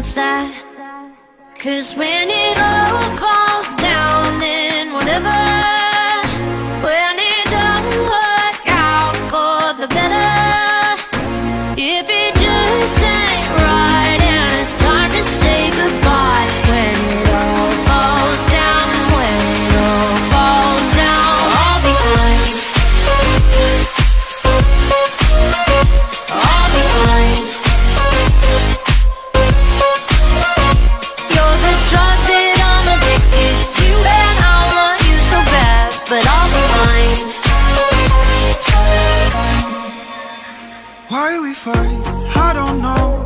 that's that Cause when it all falls down then whatever When it don't work out for the better If it. fight, I don't know.